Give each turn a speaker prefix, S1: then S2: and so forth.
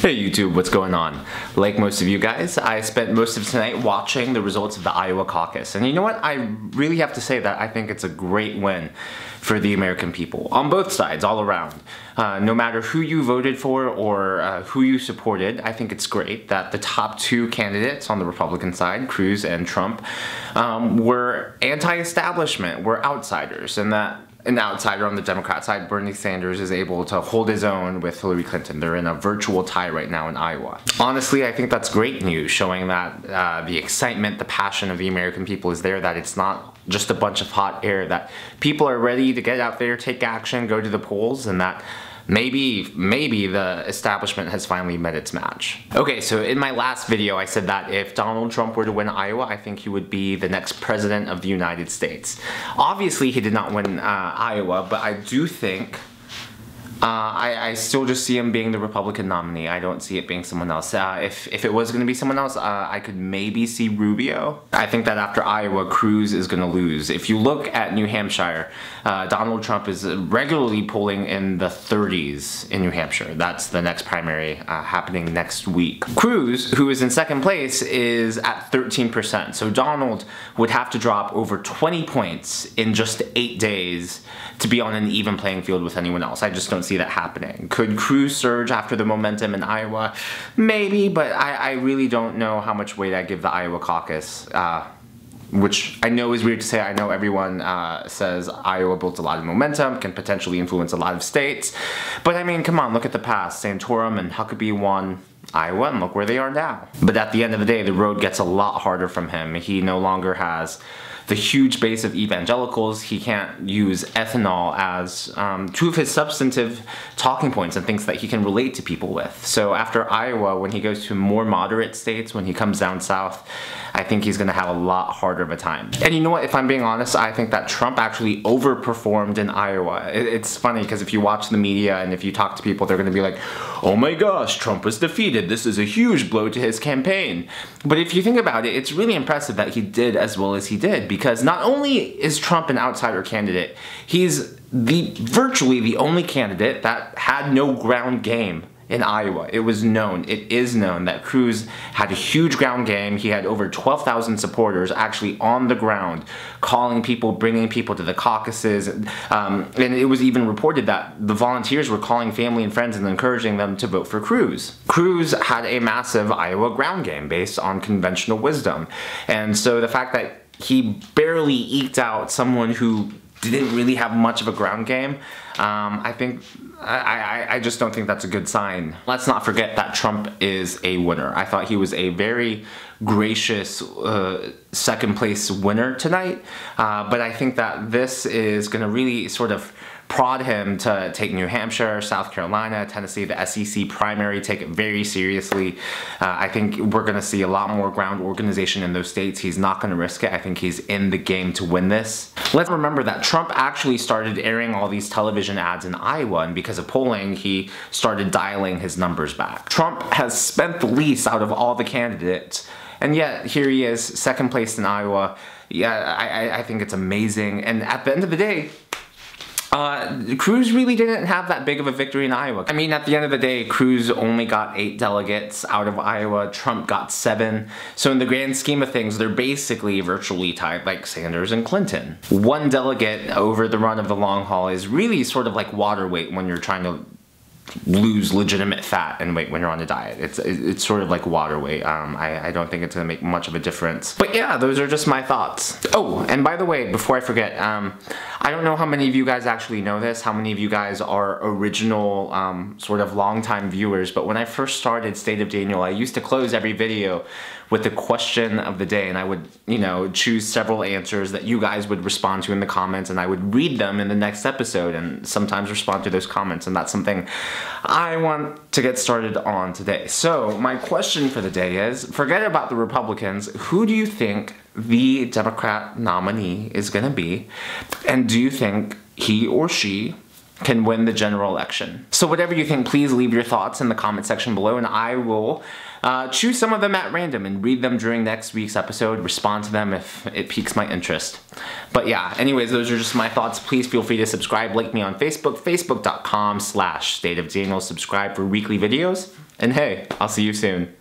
S1: Hey YouTube, what's going on? Like most of you guys, I spent most of tonight watching the results of the Iowa caucus. And you know what? I really have to say that I think it's a great win for the American people on both sides, all around. Uh, no matter who you voted for or uh, who you supported, I think it's great that the top two candidates on the Republican side, Cruz and Trump, um, were anti-establishment, were outsiders, and that an outsider on the Democrat side, Bernie Sanders is able to hold his own with Hillary Clinton. They're in a virtual tie right now in Iowa. Honestly, I think that's great news, showing that uh, the excitement, the passion of the American people is there, that it's not just a bunch of hot air, that people are ready to get out there, take action, go to the polls, and that maybe, maybe the establishment has finally met its match. Okay, so in my last video, I said that if Donald Trump were to win Iowa, I think he would be the next president of the United States. Obviously, he did not win uh, Iowa, but I do think uh, I, I, still just see him being the Republican nominee. I don't see it being someone else. Uh, if, if it was going to be someone else, uh, I could maybe see Rubio. I think that after Iowa, Cruz is going to lose. If you look at New Hampshire, uh, Donald Trump is regularly polling in the 30s in New Hampshire. That's the next primary uh, happening next week. Cruz, who is in second place, is at 13%. So Donald would have to drop over 20 points in just eight days to be on an even playing field with anyone else. I just don't see that happening. Could Cruz surge after the momentum in Iowa? Maybe, but I, I really don't know how much weight I give the Iowa caucus. Uh, which I know is weird to say. I know everyone uh, says Iowa built a lot of momentum, can potentially influence a lot of states. But I mean, come on, look at the past. Santorum and Huckabee won Iowa, and look where they are now. But at the end of the day, the road gets a lot harder from him. He no longer has the huge base of evangelicals. He can't use ethanol as um, two of his substantive talking points and things that he can relate to people with. So after Iowa, when he goes to more moderate states, when he comes down south, I think he's gonna have a lot harder of a time. And you know what, if I'm being honest, I think that Trump actually overperformed in Iowa. It's funny because if you watch the media and if you talk to people, they're gonna be like, oh my gosh, Trump was defeated. This is a huge blow to his campaign. But if you think about it, it's really impressive that he did as well as he did because not only is Trump an outsider candidate, he's the virtually the only candidate that had no ground game in Iowa. It was known, it is known that Cruz had a huge ground game. He had over 12,000 supporters actually on the ground, calling people, bringing people to the caucuses. Um, and it was even reported that the volunteers were calling family and friends and encouraging them to vote for Cruz. Cruz had a massive Iowa ground game based on conventional wisdom. And so the fact that he barely eked out someone who didn't really have much of a ground game. Um, I think I, I, I, just don't think that's a good sign. Let's not forget that Trump is a winner. I thought he was a very gracious uh, second place winner tonight, uh, but I think that this is going to really sort of prod him to take New Hampshire, South Carolina, Tennessee, the SEC primary, take it very seriously. Uh, I think we're going to see a lot more ground organization in those states. He's not going to risk it. I think he's in the game to win this. Let's remember that Trump actually started airing all these television ads in Iowa, and because of polling, he started dialing his numbers back. Trump has spent the least out of all the candidates, and yet here he is, second place in Iowa. Yeah, I, I think it's amazing. And at the end of the day, uh, Cruz really didn't have that big of a victory in Iowa. I mean, at the end of the day, Cruz only got eight delegates out of Iowa. Trump got seven. So in the grand scheme of things, they're basically virtually tied like Sanders and Clinton. One delegate over the run of the long haul is really sort of like water weight when you're trying to lose legitimate fat and weight when you're on a diet. It's it's sort of like water weight. Um, I, I don't think it's gonna make much of a difference. But yeah, those are just my thoughts. Oh, and by the way, before I forget, um, I don't know how many of you guys actually know this, how many of you guys are original um, sort of long-time viewers, but when I first started State of Daniel, I used to close every video with the question of the day and I would, you know, choose several answers that you guys would respond to in the comments and I would read them in the next episode and sometimes respond to those comments and that's something I want to get started on today. So my question for the day is, forget about the Republicans, who do you think the Democrat nominee is gonna be? And do you think he or she can win the general election. So whatever you think, please leave your thoughts in the comment section below and I will uh, choose some of them at random and read them during next week's episode, respond to them if it piques my interest. But yeah, anyways, those are just my thoughts. Please feel free to subscribe, like me on Facebook, facebook.com slash State of Daniel. Subscribe for weekly videos. And hey, I'll see you soon.